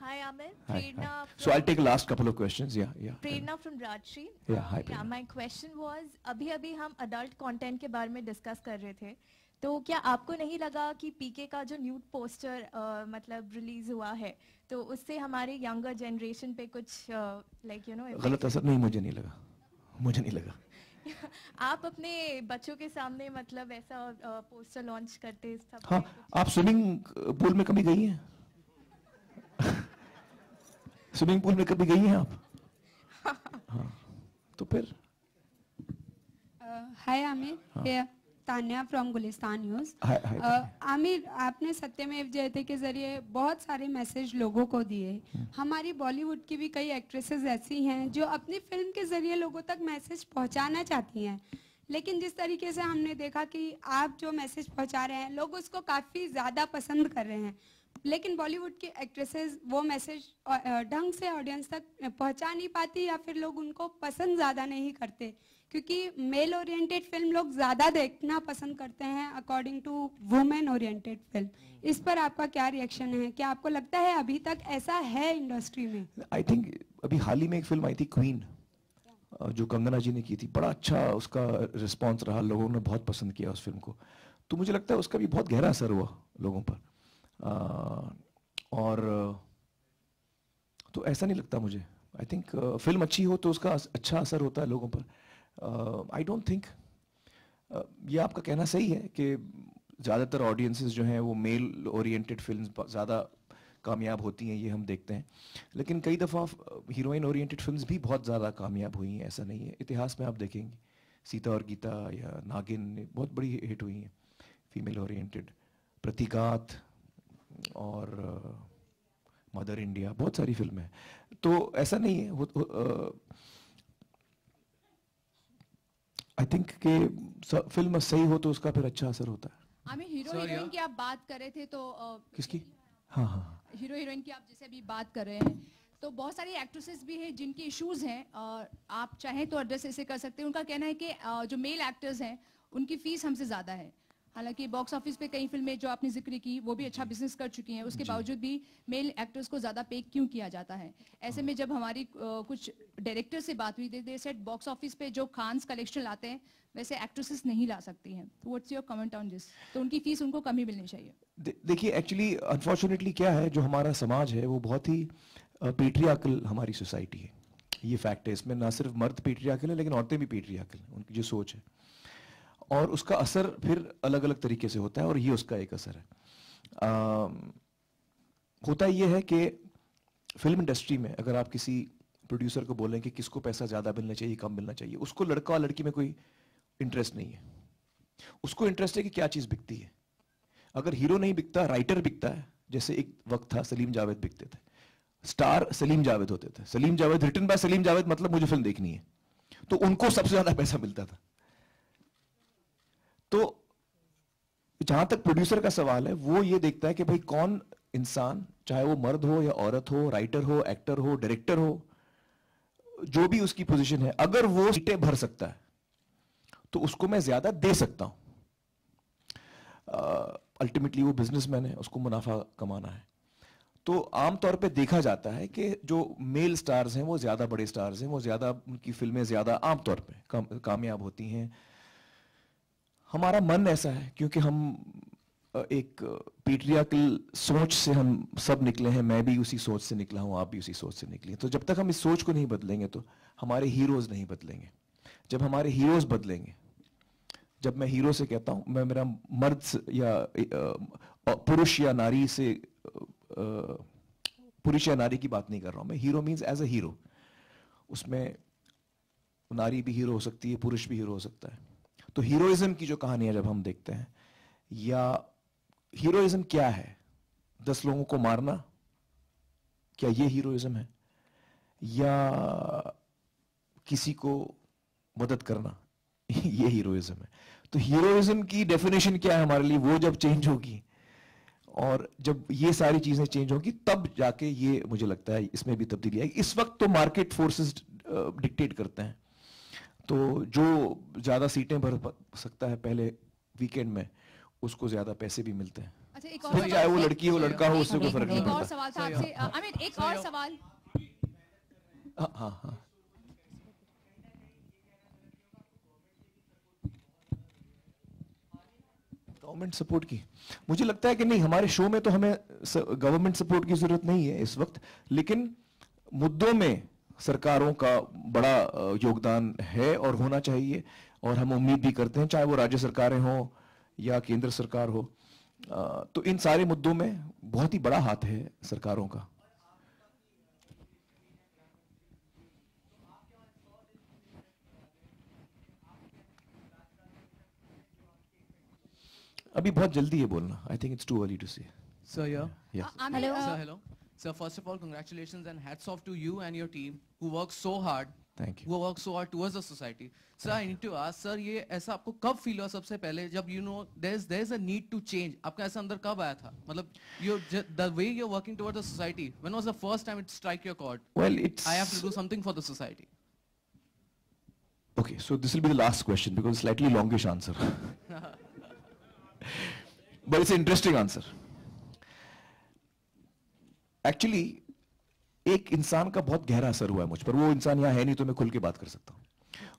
Hi, Amir. Hi, Prerna hi. So I'll take the last couple of questions. Yeah, yeah. Prerna from Rajshri. Yeah, hi, Yeah, Prerna. my question was अभी अभी हम adult content के बारे में डिस्कस कर रहे थे तो क्या आपको नहीं लगा कि पीके का जो न्यूड पोस्टर मतलब रिलीज हुआ है तो उससे हमारे यंगर जनरेशन पे कुछ लाइक यू नो गलत असर नहीं मुझे नहीं लगा मुझे नहीं लगा आप अपने बच्चों के सामने मतलब ऐसा पोस्टर लॉन्च करते सब हाँ आप स्विमिंग पूल में कभी गई हैं? स्विमिंग पूल में कभी गई हैं आप? हाँ तो फिर? हाय आमिर हाँ। तान्या फ्रॉम गुलिस्तान न्यूज़ आमिर आपने सत्यमेव जयते के ज़रिए बहुत सारे मैसेज लोगों को दिए। हमारी बॉलीवुड की भी कई एक्ट्रेसेस ऐसी हैं जो अपनी फ़िल्म के ज़रिए लोगों तक मैसेज पहुंचाना चाहती हैं। लेकिन जिस तरीके से हमने देखा कि आप जो मैसेज पहुँचा रहे हैं लोग उसको काफ़ी ज़्यादा पसंद कर रहे हैं। लेकिन बॉलीवुड की एक्ट्रेसेस वो मैसेज ढंग से ऑडियंस तक पहुँचा नहीं पाती या फिर लोग उनको पसंद ज़्यादा नहीं करते। क्योंकि मेल ओरिएंटेड फ़िल्म लोग ज़्यादा देखना पसंद करते हैं according to women oriented film इस पर आपका क्या रिएक्शन है? क्या आपको लगता है अभी तक ऐसा है इंडस्ट्री में? आई थिंक अभी हाल ही में एक फ़िल्म आई थी क्वीन जो कंगना जी ने की थी। बड़ा अच्छा उसका रिस्पांस रहा लोगों ने बहुत पसंद किया उस फ़िल्म को। तो मुझे लगता है उसका भी बहुत गहरा असर हुआ लोगों पर। आ, और तो ऐसा नहीं लगता मुझे। आई थिंक फ़िल्म अच्छी हो तो उसका अच्छा असर होता है लोगों पर। आई डोंट थिंक ये आपका कहना सही है कि ज़्यादातर ऑडियंसेस जो हैं वो मेल ओरिएंटेड फ़िल्म ज़्यादा कामयाब होती हैं, ये हम देखते हैं। लेकिन कई दफ़ा हीरोइन ओरिएंटेड फिल्म्स भी बहुत ज़्यादा कामयाब हुई हैं, ऐसा नहीं है। इतिहास में आप देखेंगे, सीता और गीता या नागिन बहुत बड़ी हिट हुई हैं फीमेल ओरिएंटेड प्रतीकात और मदर इंडिया बहुत सारी फ़िल्में हैं। तो ऐसा नहीं है वो आई थिंक कि फ़िल्म सही हो तो उसका फिर अच्छा असर होता है। हमें हीरो हीरोइन हाँ। की आप बात कर रहे थे तो किसकी? हाँ हाँ हीरो हीरोइन की आप जैसे अभी बात कर रहे हैं तो बहुत सारी एक्ट्रेसेस भी हैं जिनके इश्यूज़ हैं और आप चाहें तो एड्रेस ऐसे कर सकते हैं। उनका कहना है कि जो मेल एक्टर्स हैं उनकी फ़ीस हमसे ज़्यादा है। हालाँकि बॉक्स ऑफ़िस पे कई फ़िल्में जो आपने ज़िक्र की वो भी अच्छा बिज़नेस कर चुकी हैं। उसके बावजूद भी मेल एक्टर्स को ज़्यादा पे क्यों किया जाता है? ऐसे में जब हमारी कुछ डायरेक्टर से बात हुई दे सेट बॉक्स ऑफ़िस पे जो खान्स कलेक्शन लाते हैं वैसे एक्ट्रेसेस नहीं ला सकती हैं। What's your comment on this तो उनकी फ़ीस उनको कम ही मिलनी चाहिए। दे- देखिए एक्चुअली अनफॉर्चुनेटली क्या है जो हमारा समाज है वो बहुत ही पेट्रियाकल हमारी सोसाइटी है। ये फैक्ट है इसमें ना सिर्फ़ मर्द पेट्रियाकल है लेकिन औरतें भी पेट्रियाकल हैं उनकी जो सोच है। और उसका असर फिर अलग अलग तरीके से होता है और ये उसका एक असर है। अम, होता ये है कि फ़िल्म इंडस्ट्री में अगर आप किसी प्रोड्यूसर को बोलें कि किसको पैसा ज़्यादा मिलना चाहिए कम मिलना चाहिए उसको लड़का और लड़की में कोई इंटरेस्ट नहीं है। उसको इंटरेस्ट है कि क्या चीज़ बिकती है। अगर हीरो नहीं बिकता राइटर बिकता है जैसे एक वक्त था सलीम जावेद बिकते थे। स्टार सलीम जावेद होते थे। सलीम जावेद रिटन बाय सलीम जावेद मतलब मुझे फ़िल्म देखनी है। तो उनको सबसे ज़्यादा पैसा मिलता था। तो जहाँ तक प्रोड्यूसर का सवाल है वो ये देखता है कि भाई कौन इंसान चाहे वो मर्द हो या औरत हो राइटर हो एक्टर हो डायरेक्टर हो जो भी उसकी पोजीशन है अगर वो सीटें भर सकता है तो उसको मैं ज़्यादा दे सकता हूँ। अल्टीमेटली वो बिजनेसमैन है उसको मुनाफा कमाना है। तो आमतौर पे देखा जाता है कि जो मेल स्टार्स हैं वो ज़्यादा बड़े स्टार्स हैं वो ज़्यादा उनकी फ़िल्में ज़्यादा आमतौर पे काम, कामयाब होती हैं। हमारा मन ऐसा है, क्योंकि हम एक पीट्रियाकल सोच से हम सब निकले हैं, मैं भी उसी सोच से निकला हूँ, आप भी उसी सोच से निकले हैं। तो जब तक हम इस सोच को नहीं बदलेंगे तो हमारे हीरोज नहीं बदलेंगे। जब हमारे हीरोज बदलेंगे, जब मैं हीरो से कहता हूँ, मैं, मेरा मर्द या पुरुष या नारी से पुरुष या नारी की बात नहीं कर रहा हूँ, मैं hero means as a hero उसमें नारी भी हीरो हो सकती है, पुरुष भी हीरो हो सकता है। तो हीरोइज्म की जो कहानियाँ जब हम देखते हैं, या हीरोइज्म क्या है? दस लोगों को मारना, क्या ये हीरोइज्म है? या किसी को मदद करना, ये हीरोइज्म है। तो हीरोइज्म की डेफिनेशन क्या है हमारे लिए? वो जब चेंज होगी, और जब ये सारी चीज़ें चेंज होगी, तब जाके ये मुझे लगता है इसमें भी तब्दीली आएगी। इस वक्त तो मार्केट फोर्सेस डिक्टेट करते हैं। तो जो ज़्यादा सीटें भर सकता है पहले वीकेंड में उसको ज़्यादा पैसे भी मिलते हैं। अच्छा एक फिर चाहे वो लड़की हो लड़का हो उससे कोई फ़र्क नहीं एक और पड़ता। सवाल था आपसे अमित एक और सवाल। हाँ हाँ हाँ। गवर्नमेंट सपोर्ट की। मुझे लगता है कि नहीं हमारे शो में तो हमें गवर्नमेंट सपोर्ट की ज़रूरत नहीं है इस वक्त लेकिन मुद्दों में सरकारों का बड़ा योगदान है और होना चाहिए और हम उम्मीद भी करते हैं चाहे वो राज्य सरकारें हों या केंद्र सरकार हो तो इन सारे मुद्दों में बहुत ही बड़ा हाथ है सरकारों का अभी बहुत जल्दी है बोलना I think it's too early to say Sir, yeah. Yes. Hello. Sir, hello. Sir, first of all, congratulations and hats off to you and your team who work so hard. Thank you. Who work so hard towards the society. Sir, I need to ask, sir, ये ऐसा आपको कब फील हुआ सबसे पहले जब you know there's there's a need to change. आपका ऐसा अंदर कब आया था? मतलब you the way you're working towards the society. When was the first time it strike your chord? Well, it's- I have to do something for the society. Okay, so this will be the last question because it's slightly longish answer. but it's an interesting answer. Actually एक इंसान का बहुत गहरा असर हुआ है मुझ पर। वो इंसान यहाँ है नहीं तो मैं खुल के बात कर सकता हूँ।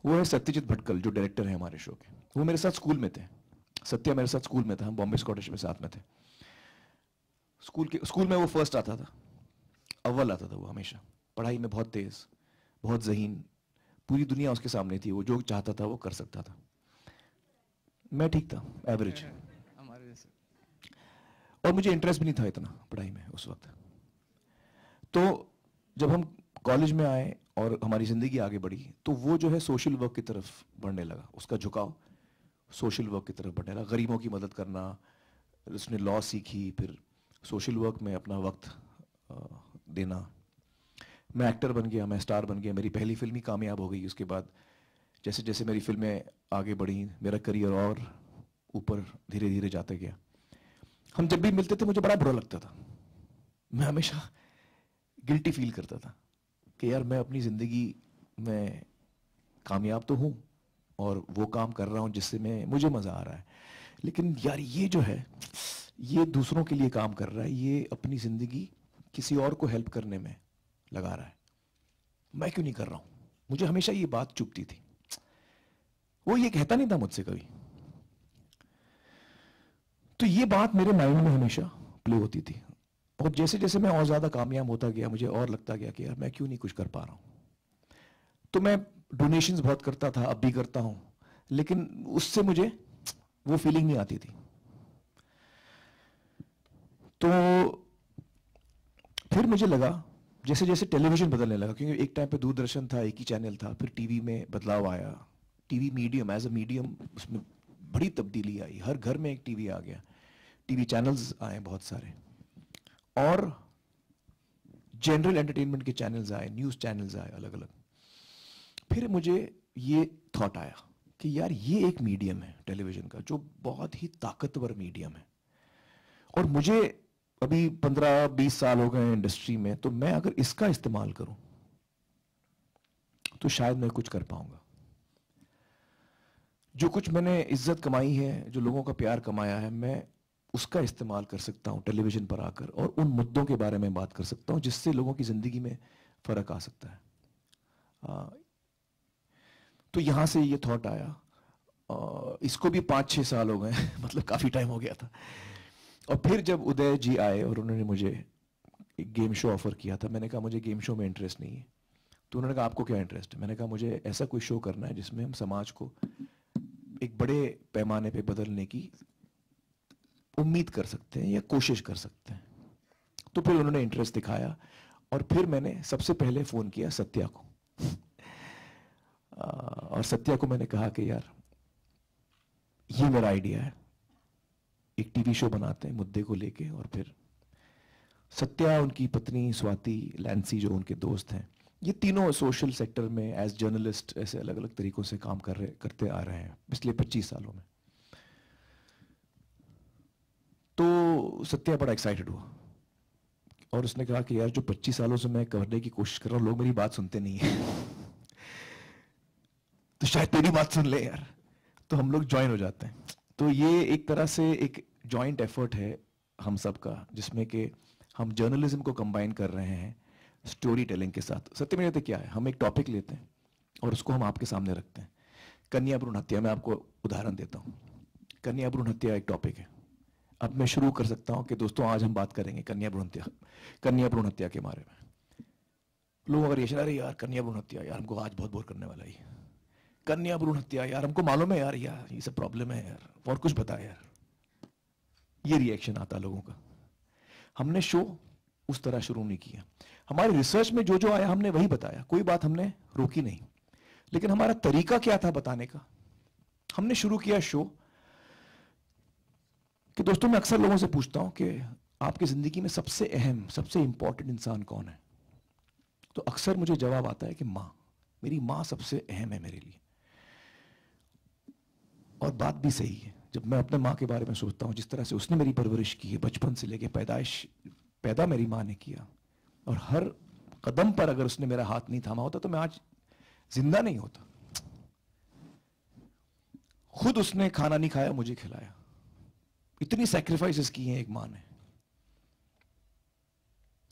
वो है सत्यजीत भटकल जो डायरेक्टर है हमारे शो के। वो मेरे साथ स्कूल में थे। सत्या मेरे साथ स्कूल में था। हम बॉम्बे स्कॉटिश में साथ में थे। स्कूल के स्कूल में वो फ़र्स्ट आता था। अव्वल आता था वो हमेशा। पढ़ाई में बहुत तेज बहुत जहीन। पूरी दुनिया उसके सामने थी। वो जो चाहता था वो कर सकता था। मैं ठीक था एवरेज हमारे जैसे। और मुझे इंटरेस्ट भी नहीं था इतना पढ़ाई में उस वक्त। तो जब हम कॉलेज में आए और हमारी ज़िंदगी आगे बढ़ी तो वो जो है सोशल वर्क की तरफ़ बढ़ने लगा। उसका झुकाव सोशल वर्क की तरफ़ बढ़ने लगा। गरीबों की मदद करना, उसने लॉ सीखी, फिर सोशल वर्क में अपना वक्त देना। मैं एक्टर बन गया, मैं स्टार बन गया, मेरी पहली फ़िल्म ही कामयाब हो गई। उसके बाद जैसे जैसे मेरी फ़िल्में आगे बढ़ी, मेरा करियर और ऊपर धीरे धीरे जाते गया। हम जब भी मिलते थे, मुझे बड़ा बुरा लगता था। मैं हमेशा गिल्टी फील करता था कि यार मैं अपनी ज़िंदगी में कामयाब तो हूँ और वो काम कर रहा हूँ जिससे मैं, मुझे मज़ा आ रहा है। लेकिन यार ये जो है, ये दूसरों के लिए काम कर रहा है, ये अपनी ज़िंदगी किसी और को हेल्प करने में लगा रहा है। मैं क्यों नहीं कर रहा हूँ? मुझे हमेशा ये बात चुपती थी। वो ये कहता नहीं था मुझसे कभी। तो ये बात मेरे माइंड में हमेशा प्ले होती थी। और जैसे जैसे मैं और ज़्यादा कामयाब होता गया, मुझे और लगता गया कि यार मैं क्यों नहीं कुछ कर पा रहा हूँ। तो मैं डोनेशंस बहुत करता था, अब भी करता हूँ, लेकिन उससे मुझे वो फीलिंग नहीं आती थी। तो फिर मुझे लगा, जैसे जैसे टेलीविज़न बदलने लगा, क्योंकि एक टाइम पे दूरदर्शन था, एक ही चैनल था, फिर टीवी में बदलाव आया। TV medium as a medium उसमें बड़ी तब्दीली आई। हर घर में एक टीवी आ गया। टीवी चैनल्स आए बहुत सारे। और जनरल एंटरटेनमेंट के चैनल्स आए न्यूज़ चैनल्स आए अलग अलग फिर मुझे ये थॉट आया कि यार ये एक मीडियम है टेलीविज़न का, जो बहुत ही ताकतवर मीडियम है। और मुझे अभी पंद्रह बीस साल हो गए इंडस्ट्री में तो मैं अगर इसका इस्तेमाल करूँ तो शायद मैं कुछ कर पाऊँगा। जो कुछ मैंने इज़्ज़त कमाई है, जो लोगों का प्यार कमाया है, मैं उसका इस्तेमाल कर सकता हूँ टेलीविज़न पर आकर और उन मुद्दों के बारे में बात कर सकता हूँ जिससे लोगों की ज़िंदगी में फ़र्क आ सकता है। आ, तो यहाँ से ये थॉट आया। अ, इसको भी पाँच छः साल हो गए मतलब काफ़ी टाइम हो गया था। और फिर जब उदय जी आए और उन्होंने मुझे एक गेम शो ऑफ़र किया था मैंने कहा मुझे गेम शो में इंटरेस्ट नहीं है। तो उन्होंने कहा आपको क्या इंटरेस्ट है? मैंने कहा मुझे ऐसा कोई शो करना है जिसमें हम समाज को एक बड़े पैमाने पे बदलने की उम्मीद कर सकते हैं या कोशिश कर सकते हैं। तो फिर उन्होंने इंटरेस्ट दिखाया और फिर मैंने सबसे पहले फ़ोन किया सत्या को। और सत्या को मैंने कहा कि यार, ये मेरा आइडिया है। एक टीवी शो बनाते हैं मुद्दे को लेके और फिर सत्या, उनकी पत्नी, स्वाति लैंसी जो उनके दोस्त हैं, ये तीनों सोशल सेक्टर में एज जर्नलिस्ट ऐसे अलग अलग तरीकों से काम कर रहे, करते आ रहे हैं पिछले 25 सालों में। तो सत्या बड़ा एक्साइटेड हुआ। और उसने कहा कि यार, जो 25 सालों से मैं करने की कोशिश कर रहा हूँ, लोग मेरी बात सुनते नहीं है। तो शायद तेरी बात सुन ले यार। तो हम लोग ज्वाइन हो जाते हैं। तो ये एक तरह से एक जॉइंट एफर्ट है हम सब का जिसमें कि हम जर्नलिज्म को कंबाइन कर रहे हैं स्टोरी टेलिंग के साथ। सत्य में क्या है हम एक टॉपिक लेते हैं और उसको हम आपके सामने रखते हैं। कन्या भ्रूण हत्या, मैं आपको उदाहरण देता हूँ। कन्या भ्रूण हत्या एक टॉपिक है। अब मैं शुरू कर सकता हूँ कि दोस्तों, आज हम बात करेंगे कन्या भ्रूण हत्या कन्या भ्रूण हत्या के बारे में। लोग अगर ये अरे यार, कन्या भ्रूण हत्या यार हमको आज बहुत बोर करने वाला ही। कन्या भ्रूण हत्या यार हमको मालूम है यार यार, ये सब प्रॉब्लम है यार, और कुछ बता यार। ये रिएक्शन आता लोगों का। हमने शो उस तरह शुरू नहीं किया। हमारी रिसर्च में जो जो आया, हमने वही बताया। कोई बात हमने रोकी नहीं। लेकिन हमारा तरीका क्या था बताने का? हमने शुरू किया शो कि दोस्तों, मैं अक्सर लोगों से पूछता हूँ कि आपकी ज़िंदगी में सबसे अहम, सबसे इंपॉर्टेंट इंसान कौन है? तो अक्सर मुझे जवाब आता है कि माँ। मेरी माँ सबसे अहम है मेरे लिए। और बात भी सही है। जब मैं अपने माँ के बारे में सोचता हूँ, जिस तरह से उसने मेरी परवरिश की है, बचपन से लेके पैदाइश, पैदा मेरी माँ ने किया, और हर कदम पर अगर उसने मेरा हाथ नहीं थामा होता तो मैं आज ज़िंदा नहीं होता। खुद उसने खाना नहीं खाया, मुझे खिलाया। इतनी सेक्रीफाइसेस की हैं एक माँ ने।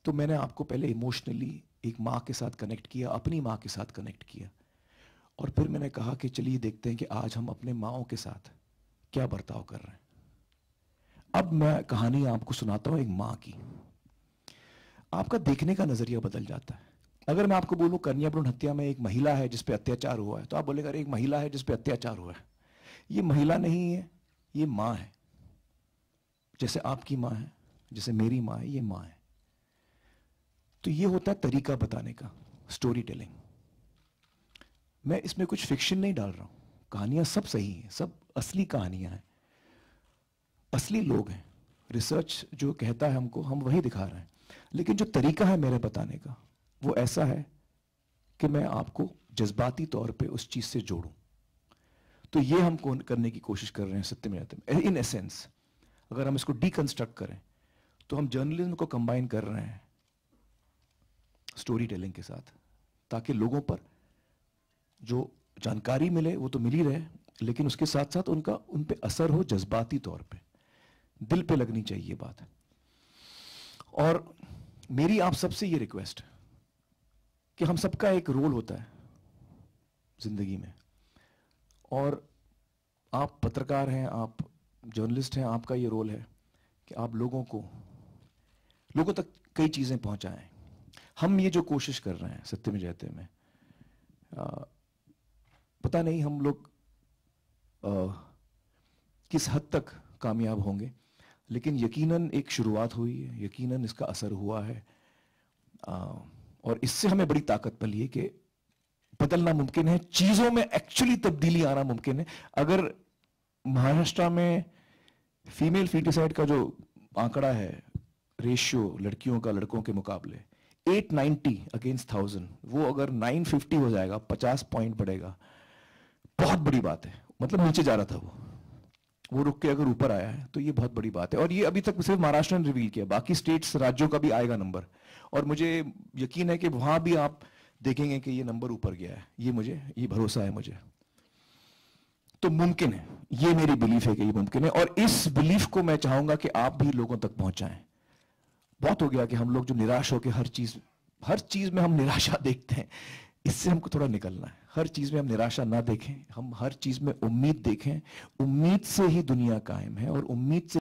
तो मैंने आपको पहले इमोशनली एक माँ के साथ कनेक्ट किया, अपनी माँ के साथ कनेक्ट किया। और फिर मैंने कहा कि चलिए देखते हैं कि आज हम अपने माओ के साथ क्या बर्ताव कर रहे हैं। अब मैं कहानी आपको सुनाता हूँ एक माँ की। आपका देखने का नज़रिया बदल जाता है। अगर मैं आपको बोलूँ कन्या भ्रूण हत्या में एक महिला है जिसपे अत्याचार हुआ है तो आप बोलेगा एक महिला है जिसपे अत्याचार हुआ है। ये महिला नहीं है, ये माँ है। जैसे आपकी माँ है, जैसे मेरी माँ है, ये माँ है। तो ये होता है तरीका बताने का स्टोरी टेलिंग मैं इसमें कुछ फिक्शन नहीं डाल रहा हूँ। कहानियाँ सब सही हैं, सब असली कहानियाँ हैं। असली लोग हैं। रिसर्च जो कहता है हमको, हम वही दिखा रहे हैं। लेकिन जो तरीका है मेरे बताने का, वो ऐसा है कि मैं आपको जज्बाती तौर पे उस चीज़ से जोड़ूं। तो ये हम करने की कोशिश कर रहे हैं सत्य में इन एसेंस अगर हम इसको डिकंस्ट्रक्ट करें तो हम जर्नलिज्म को कंबाइन कर रहे हैं स्टोरी टेलिंग के साथ, ताकि लोगों पर जो जानकारी मिले, वो तो मिल ही रहे, लेकिन उसके साथ साथ उनका, उन पर असर हो जज्बाती तौर पे। दिल पे लगनी चाहिए बात। और मेरी आप सबसे ये रिक्वेस्ट कि हम सबका एक रोल होता है ज़िंदगी में। और आप पत्रकार हैं, आप जर्नलिस्ट हैं आपका ये रोल है कि आप लोगों को लोगों तक कई चीज़ें पहुंचाएँ। हम ये जो कोशिश कर रहे हैं सत्य में जयते में आ, पता नहीं हम लोग किस हद तक कामयाब होंगे लेकिन यकीनन एक शुरुआत हुई है यकीनन इसका असर हुआ है। आ, और इससे हमें बड़ी ताकत मिली है कि बदलना मुमकिन है चीज़ों में एक्चुअली तब्दीली आना मुमकिन है। अगर महाराष्ट्र में फीमेल फीटिसाइड का जो आंकड़ा है रेशियो लड़कियों का, लड़कों के मुकाबले 890 अगेंस्ट थाउज़ेंड वो अगर 950 हो जाएगा 50 पॉइंट बढ़ेगा, बहुत बड़ी बात है। मतलब नीचे जा रहा था वो। वो रुक के अगर ऊपर आया है तो ये बहुत बड़ी बात है। और ये अभी तक सिर्फ़ महाराष्ट्र ने रिवील किया, बाकी स्टेट्स राज्यों का भी आएगा नंबर और मुझे यकीन है कि वहाँ भी आप देखेंगे कि ये नंबर ऊपर गया है। ये मुझे, ये भरोसा है मुझे। तो मुमकिन है। ये मेरी बिलीफ है कि ये मुमकिन है और इस बिलीफ को मैं चाहूँगा कि आप भी लोगों तक पहुंचाएँ। बहुत हो गया कि हम लोग जो निराश होकर हर चीज़ हर चीज़ में हम निराशा देखते हैं। इससे हमको थोड़ा निकलना है। हर चीज़ में हम निराशा ना देखें। हम हर चीज़ में उम्मीद देखें। उम्मीद से ही दुनिया कायम है और उम्मीद से